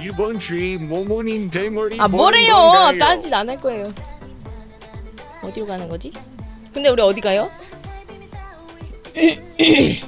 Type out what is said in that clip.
이번 주에 모모님 대머리 아 뭐래요? 건가요? 딴짓 안 할 거예요. 어디로 가는 거지? 근데 우리 어디 가요?